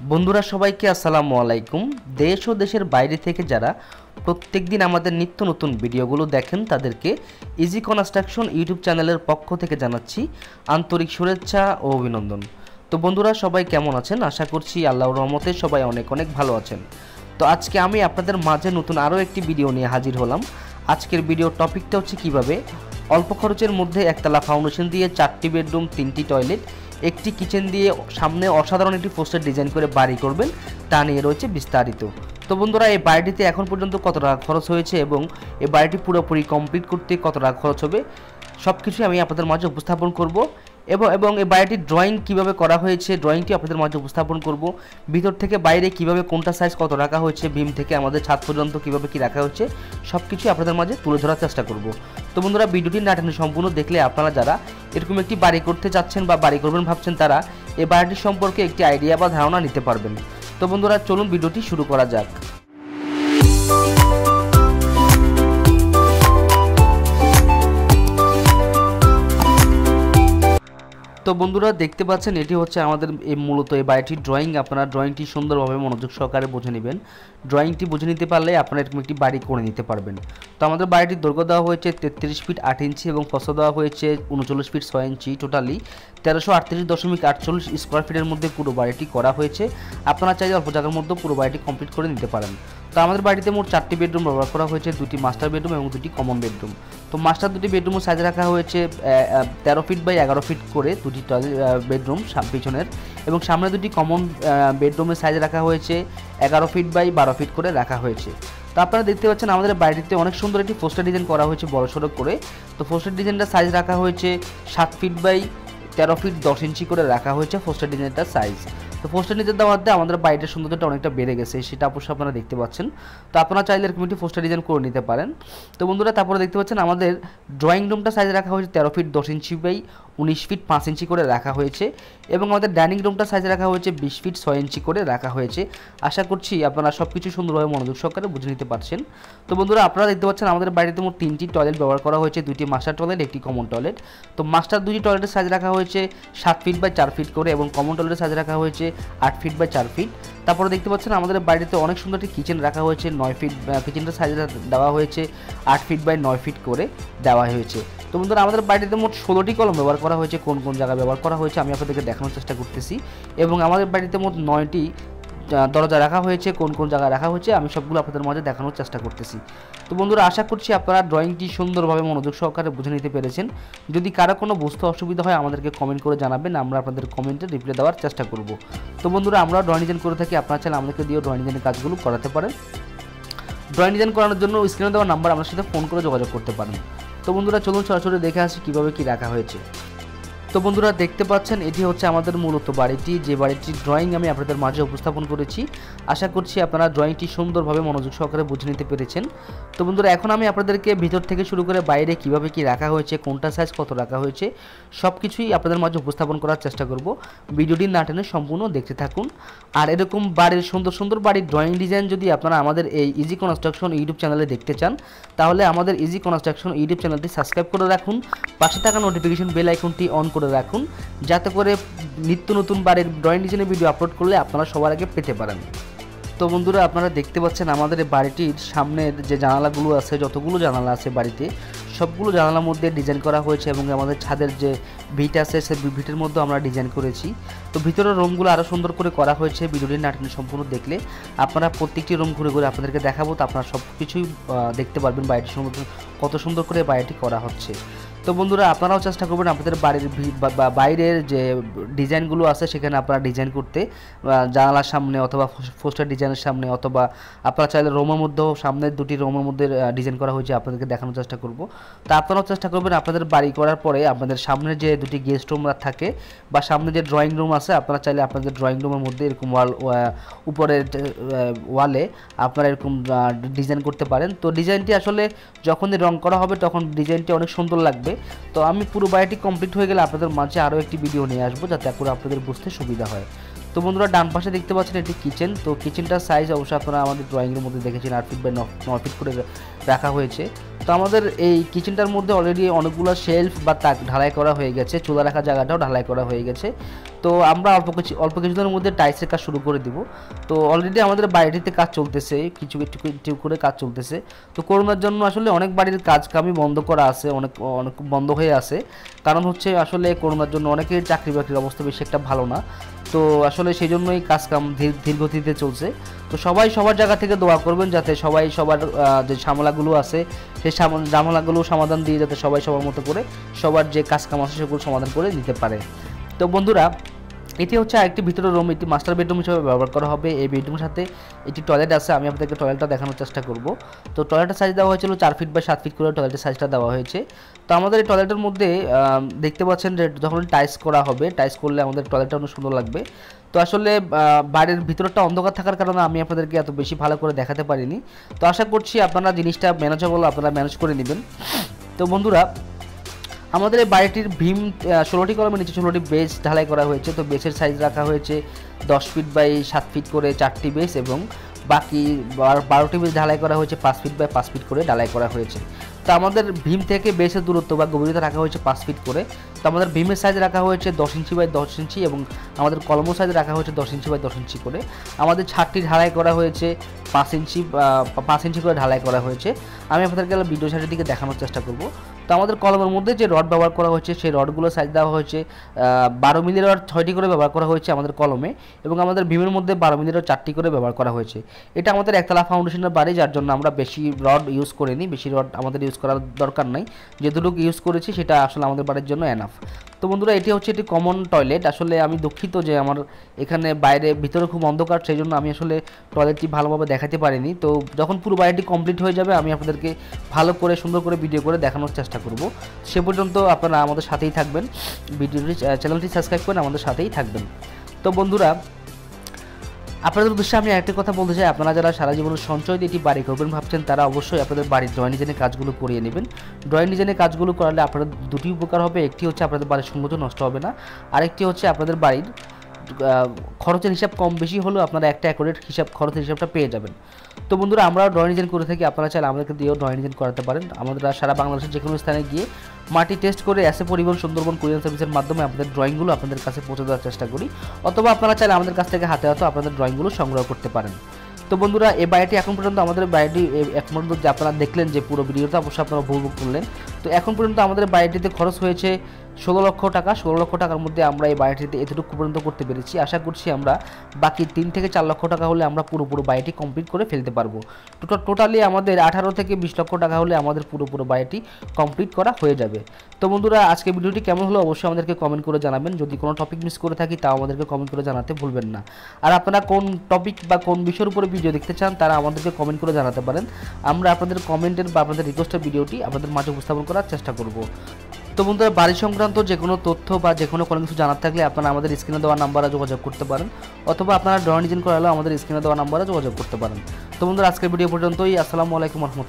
বন্ধুরা, সবাইকে আসসালামু আলাইকুম। দেশ ও দেশের বাইরে থেকে যারা প্রত্যেক দিন আমাদের নিত্য নতুন ভিডিওগুলো দেখেন, তাদেরকে ইজি কনস্ট্রাকশন ইউটিউব চ্যানেলের পক্ষ থেকে জানাচ্ছি আন্তরিক শুভেচ্ছা ও অভিনন্দন। তো বন্ধুরা, সবাই কেমন আছেন? আশা করছি আল্লাহর রহমতে সবাই অনেক অনেক ভালো আছেন। তো আজকে আমি আপনাদের মাঝে নতুন আরও একটি ভিডিও নিয়ে হাজির হলাম। আজকের ভিডিও টপিকটা হচ্ছে কীভাবে অল্প খরচের মধ্যে একতলা ফাউন্ডেশন দিয়ে চারটি বেডরুম তিনটি টয়লেট একটি কিচেন দিয়ে সামনে অসাধারণ একটি পোস্টার ডিজাইন করে বাড়ি করবেন, তা নিয়ে রয়েছে বিস্তারিত। তো বন্ধুরা, এই বাড়িটিতে এখন পর্যন্ত কত টাকা খরচ হয়েছে এবং এই বাড়িটি পুরোপুরি কমপ্লিট করতে কত টাকা খরচ হবে সব কিছুই আমি আপনাদের মাঝে উপস্থাপন করব। এবং এই বাড়িটির ড্রয়িং কীভাবে করা হয়েছে ড্রয়িংটি আপনাদের মাঝে উপস্থাপন করব। ভিতর থেকে বাইরে কীভাবে, কোনটা সাইজ কত রাখা হয়েছে, ভীম থেকে আমাদের ছাদ পর্যন্ত কীভাবে কি রাখা হয়েছে সব কিছুই আপনাদের মাঝে তুলে ধরার চেষ্টা করব। তো বন্ধুরা, ভিডিওটি না সম্পূর্ণ দেখলে আপনারা যারা এরকম একটি বাড়ি করতে চাচ্ছেন বা বাড়ি করবেন ভাবছেন তারা, এই বাড়িটির সম্পর্কে একটি আইডিয়া বা ধারণা নিতে পারবেন। তো বন্ধুরা, চলুন ভিডিওটি শুরু করা যাক। তো বন্ধুরা দেখতে পাচ্ছেন, এটি হচ্ছে আমাদের এই মূলত এই বাড়িটির ড্রয়িং আপনারা ড্রয়িংটি সুন্দরভাবে মনোযোগ সহকারে বুঝে নেবেন। ড্রয়িংটি বুঝে নিতে পারলে আপনারা এরকম একটি বাড়ি করে নিতে পারবেন। তো আমাদের বাড়িটির দৈর্ঘ্য দেওয়া হয়েছে তেত্রিশ ফিট আট ইঞ্চি এবং ফসল দেওয়া হয়েছে উনচল্লিশ ফিট ছয় ইঞ্চি টোটালি তেরোশো আটত্রিশ দশমিক আটচল্লিশ স্কোয়ার ফিটের মধ্যে পুরো বাড়িটি করা হয়েছে। আপনারা চাইলে অল্প জায়গার মধ্যে পুরো বাড়িটি কমপ্লিট করে নিতে পারেন। তো আমাদের বাড়িতে মোট চারটি বেডরুম ব্যবহার করা হয়েছে, দুটি মাস্টার বেডরুম এবং দুটি কমন বেডরুম তো মাস্টার দুটি বেডরুমের সাইজ রাখা হয়েছে তেরো ফিট বাই এগারো ফিট করে দুটি টয়লেট বেডরুম পিছনের। এবং সামনে দুটি কমন বেডরুমের সাইজ রাখা হয়েছে, এগারো ফিট বাই বারো ফিট করে রাখা হয়েছে। তো আপনারা দেখতে পাচ্ছেন আমাদের বাড়িতে অনেক সুন্দর একটি পোস্টার ডিজাইন করা হয়েছে বড় সড়ো করে। তো পোস্টার ডিজাইনটার সাইজ রাখা হয়েছে সাত ফিট বাই তেরো ফিট দশ ইঞ্চি করে রাখা হয়েছে পোস্টার ডিজাইনটার সাইজ তো পোস্টার নিজের দিয়ে আমাদের বাড়িটার সৌন্দর্যটা অনেকটা বেড়ে গেছে, সেটা অবশ্যই আপনারা দেখতে পাচ্ছেন। তো আপনারা চাইলে এরকম একটি পোস্টার ডিজাইন করে নিতে পারেন। তো বন্ধুরা, তারপরে দেখতে পাচ্ছেন আমাদের ড্রয়িং রুমটা সাইজ রাখা হয়েছে তেরো ফিট দশ ইঞ্চি বাই উনিশ ফিট পাঁচ ইঞ্চি করে রাখা হয়েছে এবং আমাদের ডাইনিং রুমটা সাইজ রাখা হয়েছে বিশ ফিট ছয় ইঞ্চি করে রাখা হয়েছে। আশা করছি আপনারা সব কিছু সুন্দরভাবে মনোযোগ সহকারে বুঝে নিতে পারছেন। তো বন্ধুরা, আপনারা দেখতে পাচ্ছেন আমাদের বাড়িতে মোট তিনটি টয়লেট ব্যবহার করা হয়েছে। দুইটি মাস্টার টয়লেট একটি কমন টয়লেট তো মাস্টার দুটি টয়লেটের সাইজ রাখা হয়েছে সাত ফিট বাই চার ফিট করে এবং কমন টয়লেটের সাইজ রাখা হয়েছে আট ফিট বাই চার ফিট তারপরে দেখতে পাচ্ছেন আমাদের বাড়িতে অনেক সুন্দর একটি কিচেন রাখা হয়েছে। নয় ফিট কিচেনটার সাইজ দেওয়া হয়েছে, আট ফিট বাই নয় ফিট করে দেওয়া হয়েছে। তো বন্ধুরা, আমাদের বাড়িতে মোট ষোলোটি কলম ব্যবহার করা হয়েছে, কোন কোন জায়গায় ব্যবহার করা হয়েছে আমি আপনাদেরকে দেখানোর চেষ্টা করতেছি। এবং আমাদের বাড়িতে মোট নয়টি দরজা রাখা হয়েছে, কোন কোন জায়গায় রাখা হয়েছে আমি সবগুলো আপনাদের মাঝে দেখানোর চেষ্টা করতেছি। তো বন্ধুরা, আশা করছি আপনারা ড্রয়িংটি সুন্দরভাবে মনোযোগ সহকারে বুঝে নিতে পেরেছেন। যদি কারও কোনো বুঝতে অসুবিধা হয়, আমাদেরকে কমেন্ট করে জানাবেন, আমরা আপনাদের কমেন্টে রিপ্লাই দেওয়ার চেষ্টা করব। তো বন্ধুরা আমরা ড্রয়িং ডিজাইন করে থাকি, আপনারা চাইলে আমাদেরকে দিয়েও ড্রয়িং ডিজাইনের কাজগুলো করাতে পারেন। ড্রয়িং ডিজাইন করানোর জন্য স্ক্রিনে দেওয়া নাম্বার আমাদের সাথে ফোন করে যোগাযোগ করতে পারেন। তো বন্ধুরা চলুন সরাসরি দেখে আসি কীভাবে কী রাখা হয়েছে। তো বন্ধুরা দেখতে পাচ্ছেন, এটি হচ্ছে আমাদের মূলত বাড়িটি। যে বাড়িটির ড্রয়িং আমি আপনাদের মাঝে উপস্থাপন করেছি। আশা করছি আপনারা ড্রয়িংটি সুন্দরভাবে মনোযোগ সহকারে বুঝে নিতে পেরেছেন। তো বন্ধুরা, এখন আমি আপনাদেরকে ভিতর থেকে শুরু করে বাইরে কীভাবে কি রাখা হয়েছে, কোনটা সাইজ কত রাখা হয়েছে সব কিছুই আপনাদের মাঝে উপস্থাপন করার চেষ্টা করব। ভিডিওটি না টেনে সম্পূর্ণ দেখতে থাকুন। আর এরকম বাড়ির, সুন্দর সুন্দর বাড়ির ড্রয়িং ডিজাইন যদি আপনারা আমাদের এই ইজি কনস্ট্রাকশন ইউটিউব চ্যানেলে দেখতে চান, তাহলে আমাদের ইজি কনস্ট্রাকশন ইউটিউব চ্যানেলটি সাবস্ক্রাইব করে রাখুন। পাশে থাকা নোটিফিকেশন বেল আইকনটি অন করে রাখুন, যাতে করে নিত্য নতুন বাড়ির ড্রয়িং ডিজাইনের ভিডিও আপলোড করলে আপনারা সবার আগে পেতে পারেন। তো বন্ধুরা, আপনারা দেখতে পাচ্ছেন আমাদের বাড়িটির সামনের যে জানালাগুলো আছে, যতগুলো জানালা আছে বাড়িতে, সবগুলো জানালার মধ্যে ডিজাইন করা হয়েছে এবং আমাদের ছাদের যে ভিট আছে সেই ভিটের মধ্যে আমরা ডিজাইন করেছি। তো ভিতরের রুমগুলো আরও সুন্দর করে করা হয়েছে ভিডিওটি নাটনি সম্পূর্ণ দেখলে। আপনারা প্রত্যেকটি রুম ঘুরে ঘুরে আপনাদেরকে দেখাবো, তো আপনারা সব কিছুই দেখতে পারবেন বাড়িটি সুন্দর কত সুন্দর করে বাড়িটি করা হচ্ছে। তো বন্ধুরা, আপনারাও চেষ্টা করবেন আপনাদের বাড়ির বাইরের যে ডিজাইনগুলো আছে, সেখানে আপনারা ডিজাইন করতে জানালার সামনে অথবা পোস্টার ডিজাইনের সামনে, অথবা আপনারা চাইলে রোমের মধ্যেও, সামনের দুটি রোমের মধ্যে ডিজাইন করা হয়েছে, আপনাদেরকে দেখানোর চেষ্টা করব। তা আপনারাও চেষ্টা করবেন আপনাদের বাড়ি করার পরে, আপনাদের সামনে যে দুটি গেস্ট রুম থাকে, বা সামনে যে ড্রয়িং রুম আছে, আপনারা চাইলে আপনাদের ড্রয়িং রুমের মধ্যে এরকম ওয়াল উপরের ওয়ালে আপনারা এরকম ডিজাইন করতে পারেন। তো ডিজাইনটি আসলে যখনই রং করা হবে, তখন ডিজাইনটি অনেক সুন্দর লাগবে। তো আমি পুরো বাড়িটি কমপ্লিট হয়ে গেলে আপনাদের মাঝে আরও একটি ভিডিও নিয়ে আসব যাতে করে আপনাদের বুঝতে সুবিধা হয়। তো বন্ধুরা, ডান পাশে দেখতে পাচ্ছেন এটি কিচেন তো কিচেনটার সাইজ অবশ্যই আপনারা আমাদের ড্রয়িংয়ের মধ্যে দেখেছেন আট ফিট বাই ন ফিট করে রাখা হয়েছে। তো আমাদের এই কিচেনটার মধ্যে অলরেডি অনেকগুলো শেলফ বা তাক ঢালাই করা হয়ে গেছে, চুলা রাখা জায়গাটাও ঢালাই করা হয়ে গেছে। তো আমরা অল্প কিছু, অল্প কিছুদিনের মধ্যে টাইসের কাজ শুরু করে দিব। তো অলরেডি আমাদের বাড়িটিতে কাজ চলতেছে, কিছু, একটু করে কাজ চলতেছে। তো করোনার জন্য আসলে অনেক বাড়ির কাজ কামই বন্ধ করা আছে, অনেক অনেক বন্ধ হয়ে আছে। কারণ হচ্ছে আসলে করোনার জন্য অনেকের চাকরি বাকরির অবস্থা বেশি একটা ভালো না। তো আসলে সেই জন্যই কাজ কাম ধীর ধীর গতিতে চলছে। তো সবাই সবার জায়গা থেকে দোয়া করবেন যাতে সবাই সবার যে ঝামেলাগুলো আছে সেই ঝামেলাগুলো সমাধান দিয়ে যাতে সবাই সবার মতো করে সবার যে কাজ কাম আছে সেগুলো সমাধান করে নিতে পারে। তো বন্ধুরা এটি হচ্ছে আরেকটি ভিতরের রুম এটি মাস্টার বেডরুম হিসেবে ব্যবহার করা হবে। এই বেডরুমের সাথে একটি টয়লেট আছে, আমি আপনাদেরকে টয়লেটটা দেখানোর চেষ্টা করব। তো টয়লেটের সাইজ দেওয়া হয়েছিল চার ফিট বা সাত ফিট করে টয়লেটের সাইজটা দেওয়া হয়েছে। তো আমাদের এই টয়লেটের মধ্যে দেখতে পাচ্ছেন যে যখন টাইস করা হবে টাইস করলে আমাদের টয়লেটটা অনেক সুন্দর লাগবে। তো আসলে বাড়ির ভিতরটা অন্ধকার থাকার কারণে আমি আপনাদেরকে এত বেশি ভালো করে দেখাতে পারিনি। তো আশা করছি আপনারা জিনিসটা ম্যানেজেবল আপনারা ম্যানেজ করে নেবেন। তো বন্ধুরা আমাদের এই বাড়িটির ভীম ষোলোটি কলমের নিচে ষোলোটি বেস ঢালাই করা হয়েছে। তো বেসের সাইজ রাখা হয়েছে দশ ফিট বাই সাত ফিট করে চারটি বেস এবং বাকি বারোটি বেস ঢালাই করা হয়েছে পাঁচ ফিট বাই পাঁচ ফিট করে ঢালাই করা হয়েছে। তো আমাদের ভীম থেকে বেসের দূরত্ব বা গভীরতা রাখা হয়েছে পাঁচ ফিট করে। তো আমাদের ভীমের সাইজ রাখা হয়েছে দশ ইঞ্চি বাই দশ ইঞ্চি এবং আমাদের কলমো সাইজ রাখা হয়েছে দশ ইঞ্চি বাই দশ ইঞ্চি করে। আমাদের ছাদটি ঢালাই করা হয়েছে পাঁচ ইঞ্চি পাঁচ ইঞ্চি করে ঢালাই করা হয়েছে। আমি আপনাদেরকে ভিডিও সাইডের দিকে দেখানোর চেষ্টা করব। তো আমাদের কলমের মধ্যে যে রড ব্যবহার করা হয়েছে, সেই রডগুলো সাইজ দেওয়া হয়েছে বারো মিলি রড ছয়টি করে ব্যবহার করা হয়েছে আমাদের কলমে এবং আমাদের ভীমের মধ্যে বারো মিলি রড চারটি করে ব্যবহার করা হয়েছে। এটা আমাদের একতলা ফাউন্ডেশনের বাড়ি, যার জন্য আমরা বেশি রড ইউজ করিনি, বেশি রড আমাদের ইউজ করার দরকার নাই। যেটুকু ইউজ করেছি, সেটা আসলে আমাদের বাড়ির জন্য এনাফ তো বন্ধুরা, এটি হচ্ছে একটি কমন টয়লেট আসলে আমি দুঃখিত যে আমার এখানে বাইরে, ভিতরে খুব অন্ধকার, সেই জন্য আমি আসলে টয়লেটটি ভালোভাবে দেখাতে পারিনি। তো যখন পুরো বাড়িটি কমপ্লিট হয়ে যাবে, আমি আপনাদেরকে ভালো করে, সুন্দর করে ভিডিও করে দেখানোর চেষ্টা করব। সে পর্যন্ত আপনারা আমাদের সাথেই থাকবেন। ভিডিওটি চ্যানেলটি সাবস্ক্রাইব করে আমাদের সাথেই থাকবেন। তো বন্ধুরা আপনাদের উদ্দেশ্যে আমি একটা কথা বলতে চাই। আপনারা যারা সারা জীবন সঞ্চয় দিয়ে বাড়ি করবেন ভাবছেন, তারা অবশ্যই আপনাদের বাড়ির ড্রয়িং ডিজাইনের কাজগুলো করিয়ে নেবেন। ড্রয়িং ডিজাইনের কাজগুলো করালে আপনাদের দুটি উপকার হবে। একটি হচ্ছে আপনাদের বাড়ির সৌন্দর্য নষ্ট হবে না। আরেকটি হচ্ছে আপনাদের বাড়ির খরচের হিসাব কম বেশি হলেও আপনারা একটা অ্যাকুরেট হিসাব, খরচের হিসাবটা পেয়ে যাবেন। তো বন্ধুরা, আমরা ড্রয়িং ডিজাইন করে থাকি, আপনারা চাইলে আমাদেরকে দিয়েও ড্রয়িং ডিজাইন করাতে পারেন। আমরা সারা বাংলাদেশের যে কোনো স্থানে গিয়ে মাটি টেস্ট করে অ্যাসে পরিবহন সুন্দরবন কুরিয়ার সার্ভিসের মাধ্যমে আপনাদের ড্রয়িংগুলো আপনাদের কাছে পৌঁছে দেওয়ার চেষ্টা করি। অথবা আপনারা চাইলে আমাদের কাছ থেকে হাতে হাতে আপনাদের ড্রয়িংগুলো সংগ্রহ করতে পারেন। তো বন্ধুরা, এই বাড়িটি এখন পর্যন্ত আমাদের বাড়িটি এখন পর্যন্ত যে আপনারা দেখলেন যে পুরো ভিডিওটা অবশ্যই আপনারা উপভোগ করলেন। তো এখন পর্যন্ত আমাদের বাড়িটিতে খরচ হয়েছে ষোলো লক্ষ টাকা। ষোলো লক্ষ টাকার মধ্যে আমরা এই বাড়িটিতে এতটুকু পর্যন্ত করতে পেরেছি। আশা করছি আমরা বাকি তিন থেকে চার লক্ষ টাকা হলে আমরা পুরো পুরো বাড়িটি কমপ্লিট করে ফেলতে পারব। টোটাল আমাদের আঠারো থেকে বিশ লক্ষ টাকা হলে আমাদের পুরো পুরো বাড়িটি কমপ্লিট করা হয়ে যাবে। তো বন্ধুরা, আজকে ভিডিওটি কেমন হলো অবশ্যই আমাদেরকে কমেন্ট করে জানাবেন। যদি কোনো টপিক মিস করে থাকি, তাও আমাদেরকে কমেন্ট করে জানাতে ভুলবেন না। আর আপনারা কোন টপিক বা কোন বিষয়ের উপরে ভিডিও দেখতে চান, তারা আমাদেরকে কমেন্ট করে জানাতে পারেন। আমরা আপনাদের কমেন্টের বা আপনাদের রিকোয়েস্টের ভিডিওটি আপনাদের মাঝে উপস্থাপন করার চেষ্টা করব। তো বন্ধুরা, বাড়ি সংক্রান্ত যে কোনো তথ্য বা যে কোনো কোনো কিছু জানার থাকলে আপনারা আমাদের স্ক্রিনে দেওয়া নাম্বারে যোগাযোগ করতে পারেন অথবা আপনারা ড্রয়িং ডিজাইন করালেও আমাদের স্ক্রিনে দেওয়া নাম্বারে যোগাযোগ করতে পারেন। তো বন্ধুরা, আজকের ভিডিও পর্যন্তই। আসসালামু আলাইকুম রহমতুল্লাহ।